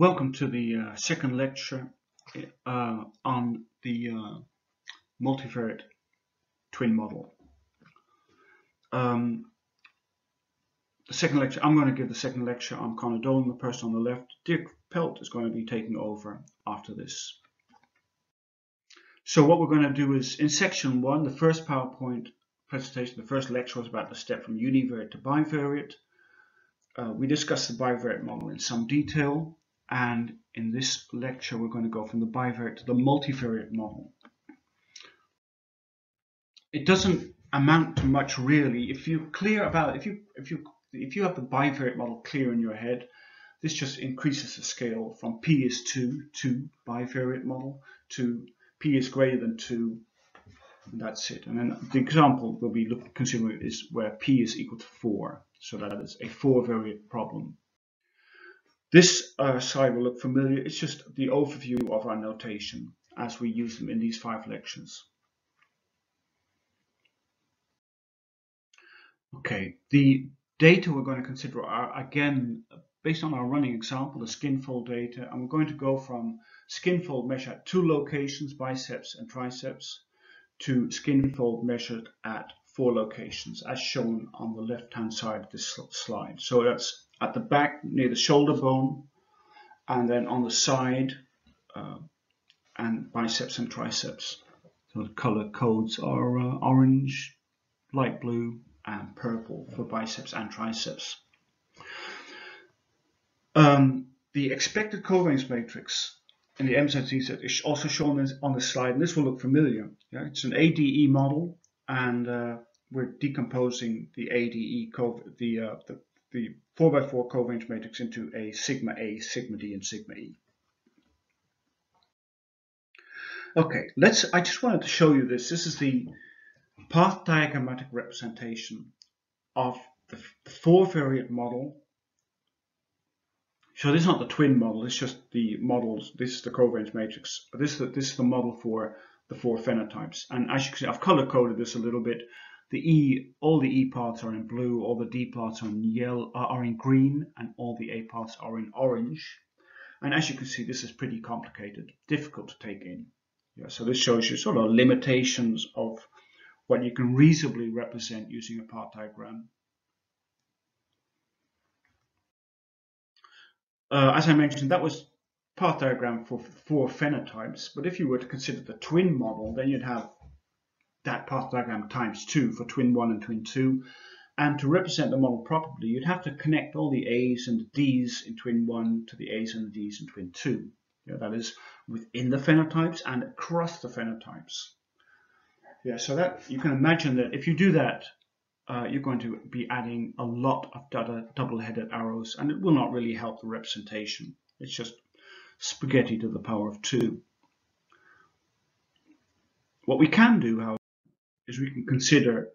Welcome to the uh, second lecture uh, on the uh, multivariate twin model. Um, the second lecture, I'm going to give the second lecture on Conor Dolan, the person on the left. Dirk Pelt is going to be taking over after this. So what we're going to do is, in section one, the first PowerPoint presentation, the first lecture was about the step from univariate to bivariate. Uh, we discussed the bivariate model in some detail and in this lecture we're going to go from the bivariate to the multivariate model. It doesn't amount to much really. If you clear about if you if you if you have the bivariate model clear in your head this just increases the scale from p is 2 to bivariate model to p is greater than 2 and that's it. And then the example we'll be looking, considering is where p is equal to 4 so that is a four variate problem this uh, slide will look familiar. It's just the overview of our notation as we use them in these five lectures. Okay, the data we're going to consider are again based on our running example, the skinfold data, and we're going to go from skinfold measured at two locations, biceps and triceps, to skinfold measured at four locations, as shown on the left-hand side of this slide. So that's at the back near the shoulder bone and then on the side uh, and biceps and triceps. So the color codes are uh, orange, light blue and purple for biceps and triceps. Um, the expected covariance matrix in the MZT set is also shown on the slide and this will look familiar. Yeah? It's an ADE model and uh, we're decomposing the ADE the, uh, the the 4x4 covariance matrix into a sigma A, sigma D, and sigma E. Okay, let's. I just wanted to show you this. This is the path diagrammatic representation of the four variant model. So this is not the twin model, it's just the models. This is the covariance matrix, this this is the model for the four phenotypes. And as you can see, I've color coded this a little bit. The E, all the E parts are in blue, all the D parts are in yellow, are in green, and all the A parts are in orange. And as you can see, this is pretty complicated, difficult to take in. Yeah, so this shows you sort of limitations of what you can reasonably represent using a path diagram. Uh, as I mentioned, that was path diagram for four phenotypes. But if you were to consider the twin model, then you'd have that path diagram times 2 for twin 1 and twin 2. And to represent the model properly, you'd have to connect all the A's and the D's in twin 1 to the A's and the D's in twin 2. Yeah, that is within the phenotypes and across the phenotypes. Yeah, so that you can imagine that if you do that, uh, you're going to be adding a lot of double-headed arrows, and it will not really help the representation. It's just spaghetti to the power of 2. What we can do, however, is we can consider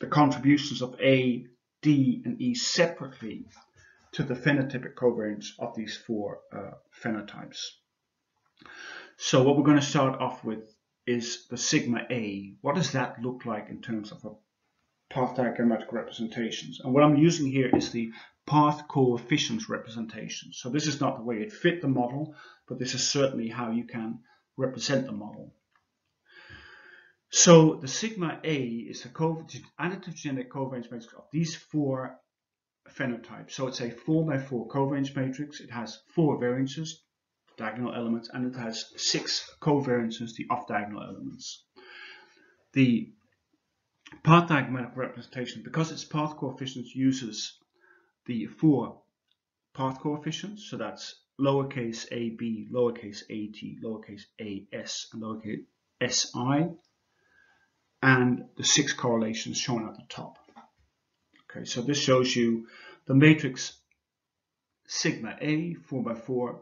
the contributions of A, D, and E separately to the phenotypic covariance of these four uh, phenotypes. So what we're going to start off with is the sigma A. What does that look like in terms of a path diagrammatic representations? And what I'm using here is the path coefficients representation. So this is not the way it fit the model, but this is certainly how you can represent the model. So the sigma A is the additive genetic covariance matrix of these four phenotypes. So it's a 4 by 4 covariance matrix. It has four variances, diagonal elements, and it has six covariances, the off-diagonal elements. The path diagrammatic representation, because its path coefficients uses the four path coefficients, so that's lowercase ab, lowercase at, lowercase as, and lowercase si, and the six correlations shown at the top. Okay, so this shows you the matrix sigma A 4 by 4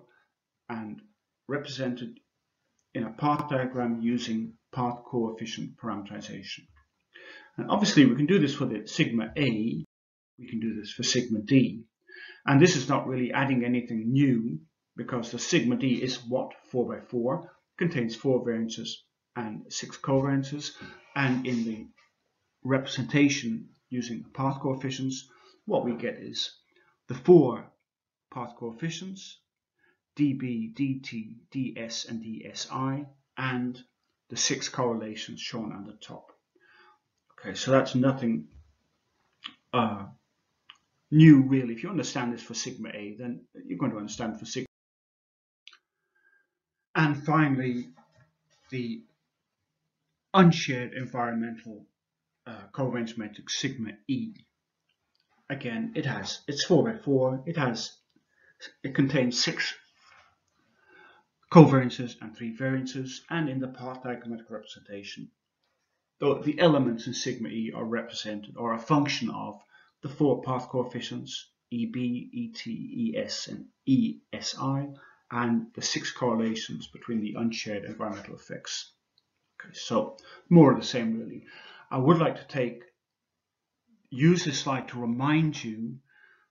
and represented in a path diagram using path coefficient parameterization. And obviously we can do this for the sigma A, we can do this for sigma D. And this is not really adding anything new because the sigma D is what 4 by 4 contains four variances and six covariances and in the representation using path coefficients, what we get is the four path coefficients dB, dt, ds, and dsi, and the six correlations shown on the top. Okay, so that's nothing uh, new really. If you understand this for sigma A, then you're going to understand for sigma. And finally, the unshared environmental uh, covariance matrix sigma E. Again, it has it's four by four. It has it contains six covariances and three variances, and in the path diagrammatic representation, the elements in sigma E are represented or a function of the four path coefficients EB, ET, ES, and ESI, and the six correlations between the unshared environmental effects. Okay, so more of the same really. I would like to take use this slide to remind you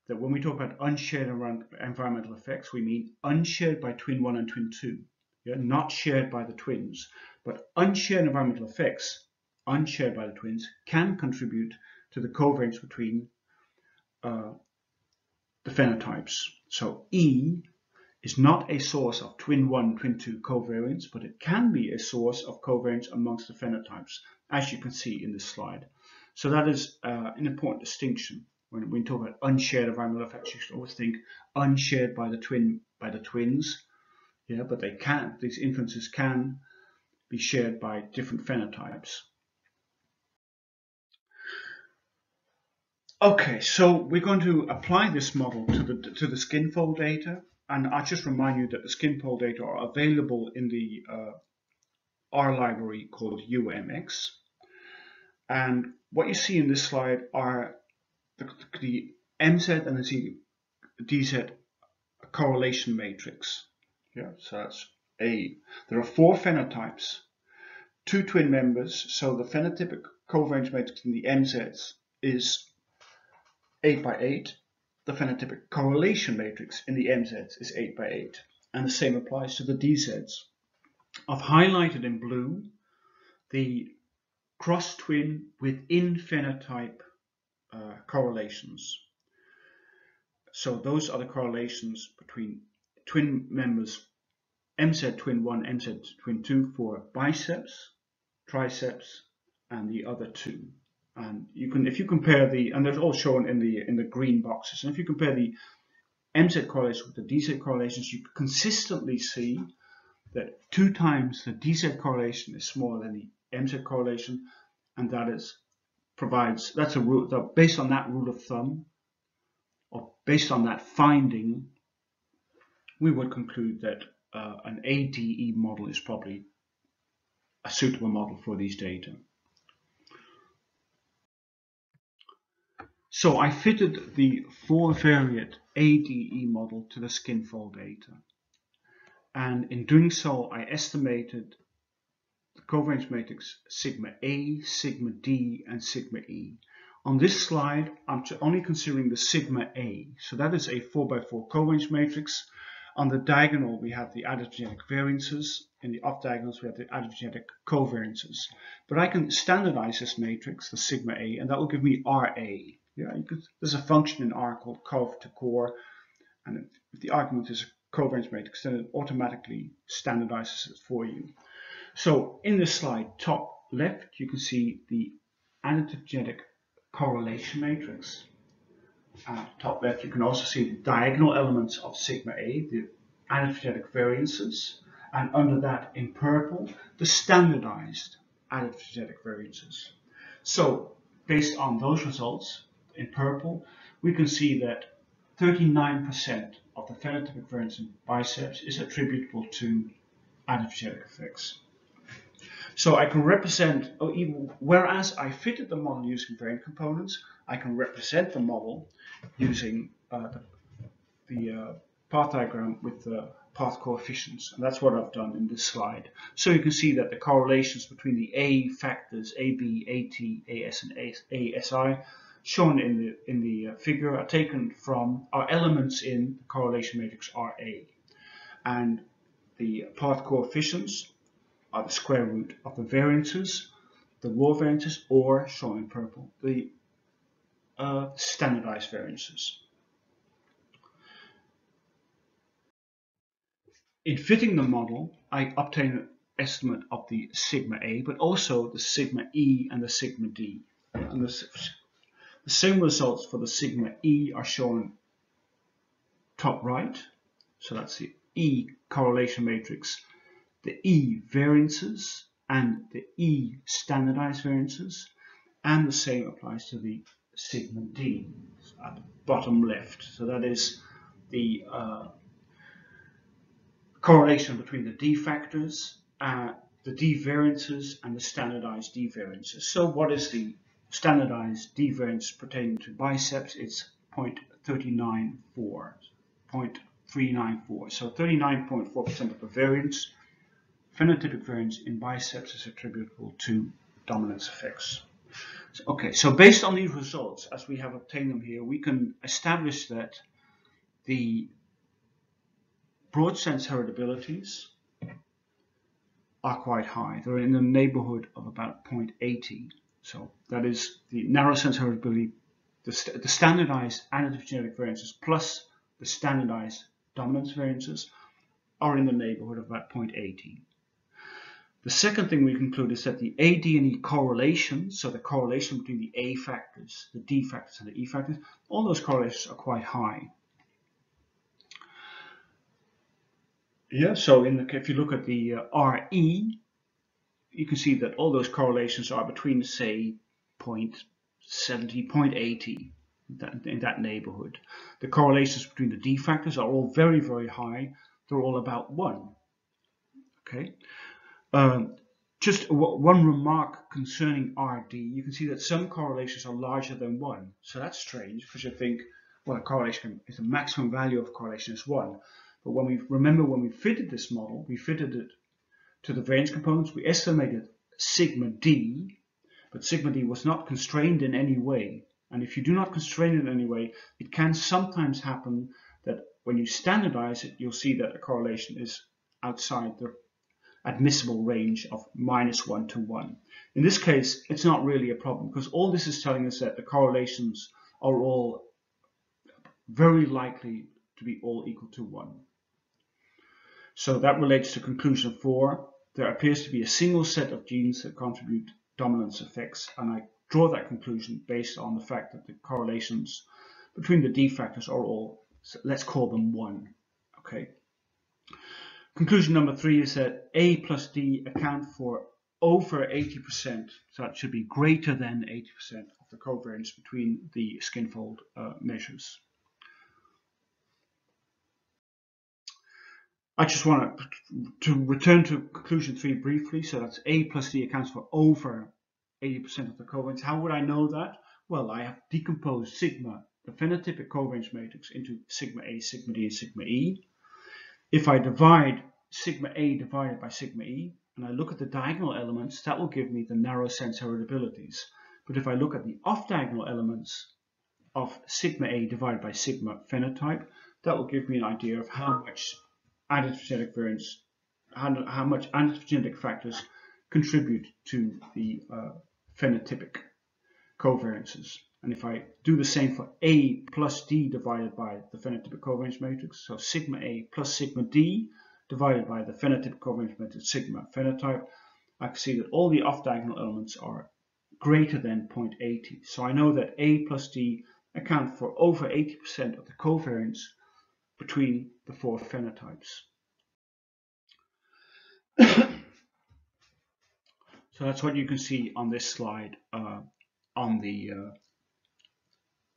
that when we talk about unshared environmental effects, we mean unshared by twin 1 and twin 2, yeah, not shared by the twins. But unshared environmental effects, unshared by the twins, can contribute to the covariance between uh, the phenotypes. So E is not a source of twin 1, twin 2 covariance, but it can be a source of covariance amongst the phenotypes, as you can see in this slide. So that is uh, an important distinction. When we talk about unshared environmental effects, you should always think unshared by the twin by the twins. Yeah, but they can these influences can be shared by different phenotypes. Okay, so we're going to apply this model to the to the skinfold data, and I just remind you that the skinfold data are available in the uh, R library called UMX. And what you see in this slide are the, the MZ and the DZ correlation matrix. Yeah, so that's A. There are four phenotypes, two twin members, so the phenotypic covariance matrix in the MZs is 8 by 8. The phenotypic correlation matrix in the MZs is 8 by 8. And the same applies to the DZs. I've highlighted in blue the cross-twin within phenotype uh, correlations. So those are the correlations between twin members MZ twin 1, MZ twin 2 for biceps, triceps, and the other two. And you can, if you compare the, and they're all shown in the in the green boxes. And if you compare the MZ correlation with the DZ correlations, you consistently see that two times the DZ correlation is smaller than the MZ correlation, and that is provides, that's a rule, that based on that rule of thumb, or based on that finding, we would conclude that uh, an ADE model is probably a suitable model for these data. So I fitted the four-variate ADE model to the skinfold data. And in doing so, I estimated the covariance matrix sigma A, sigma D, and sigma E. On this slide, I'm only considering the sigma A. So that is a 4x4 covariance matrix. On the diagonal, we have the additive genetic variances. In the off diagonals, we have the additive genetic covariances. But I can standardize this matrix, the sigma A, and that will give me RA. Yeah, could, there's a function in R called cov2cor, and if the argument is a covariance matrix, then it automatically standardizes it for you. So in this slide, top left, you can see the genetic correlation matrix. At top left, you can also see the diagonal elements of sigma A, the additive genetic variances, and under that in purple, the standardized additive genetic variances. So based on those results in purple, we can see that 39% of the phenotypic variance in biceps is attributable to additive genetic effects. So I can represent, oh, even, whereas I fitted the model using variant components, I can represent the model using uh, the, the uh, path diagram with the path coefficients. And that's what I've done in this slide. So you can see that the correlations between the A factors, AB, AT, AS, and ASI, shown in the, in the uh, figure are taken from, are elements in the correlation matrix RA. And the path coefficients are the square root of the variances, the raw variances, or shown in purple, the uh, standardized variances. in fitting the model, I obtain an estimate of the sigma A, but also the sigma E and the sigma D. And the, the same results for the sigma E are shown top right. So that's the E correlation matrix, the E variances, and the E standardized variances. And the same applies to the sigma D at the bottom left. So that is the uh, correlation between the D factors, uh, the D variances, and the standardized D variances. So what is the standardized variance pertaining to biceps? It's 0.394, 0.394. So 39.4% of the variance, phenotypic variance in biceps is attributable to dominance effects. Okay, so based on these results, as we have obtained them here, we can establish that the broad sense heritabilities are quite high. They're in the neighborhood of about 0.80. So that is the narrow sense heritability, the, st the standardized additive genetic variances plus the standardized dominance variances are in the neighborhood of about 0.80. The second thing we conclude is that the AD and E correlation, so the correlation between the A factors, the D factors and the E factors, all those correlations are quite high. Yeah, so in the, if you look at the uh, RE, you can see that all those correlations are between, say, 0.70, 0.80, that, in that neighborhood. The correlations between the D factors are all very, very high. They're all about 1. Okay. Um, just one remark concerning RD, you can see that some correlations are larger than 1. So that's strange because you think, well, a correlation is the maximum value of correlation is 1. But when we remember when we fitted this model, we fitted it to the variance components, we estimated sigma d, but sigma d was not constrained in any way. And if you do not constrain it in any way, it can sometimes happen that when you standardize it, you'll see that a correlation is outside the admissible range of minus 1 to 1. In this case, it's not really a problem because all this is telling us that the correlations are all very likely to be all equal to 1. So that relates to conclusion four. There appears to be a single set of genes that contribute dominance effects, and I draw that conclusion based on the fact that the correlations between the D factors are all, let's call them one. Okay. Conclusion number three is that A plus D account for over 80%, so that should be greater than 80% of the covariance between the skinfold uh, measures. I just want to, return to conclusion three briefly. So that's A plus D accounts for over 80% of the covariance. How would I know that? Well, I have decomposed sigma, the phenotypic covariance matrix, into sigma A, sigma D, and sigma E. If I divide sigma A divided by sigma E, and I look at the diagonal elements, that will give me the narrow sense heritabilities. But if I look at the off-diagonal elements of sigma A divided by sigma phenotype, that will give me an idea of how much antigen variance, how, how much antigen factors contribute to the uh, phenotypic covariances. And if I do the same for A plus D divided by the phenotypic covariance matrix, so sigma A plus sigma D divided by the phenotypic covariance matrix sigma phenotype, I can see that all the off-diagonal elements are greater than 0.80. So I know that A plus D account for over 80% of the covariance between the four phenotypes. so that's what you can see on this slide uh, on the uh,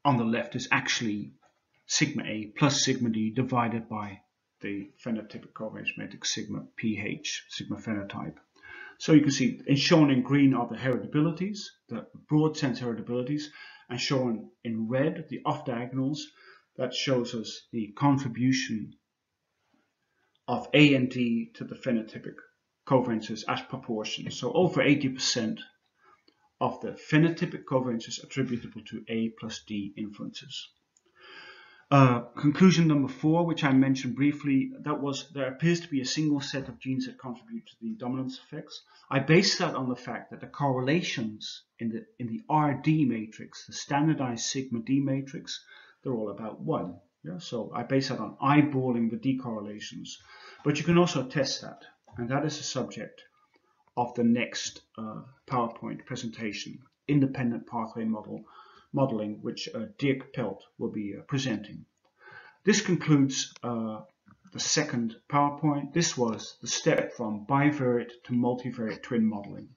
on the left is actually sigma A plus sigma D divided by the phenotypic covariance matrix sigma pH, sigma phenotype. So you can see and shown in green are the heritabilities, the broad sense heritabilities, and shown in red the off diagonals that shows us the contribution of A and D to the phenotypic covariances as proportions. So over 80% of the phenotypic covariances attributable to A plus D influences. Uh, conclusion number four, which I mentioned briefly, that was there appears to be a single set of genes that contribute to the dominance effects. I base that on the fact that the correlations in the in the RD matrix, the standardized sigma D matrix, they're all about one. Yeah, so I base that on eyeballing the decorrelations. But you can also test that, and that is the subject of the next uh, PowerPoint presentation, independent pathway model modeling, which uh, Dirk Pelt will be uh, presenting. This concludes uh, the second PowerPoint. This was the step from bivariate to multivariate twin modeling.